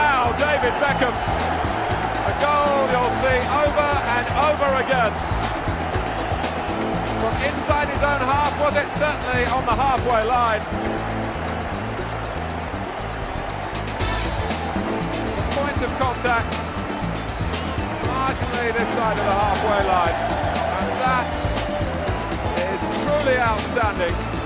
Wow, David Beckham. A goal you'll see over and over again. From inside his own half, was it certainly on the halfway line. The point of contact, marginally this side of the halfway line. And that is truly outstanding.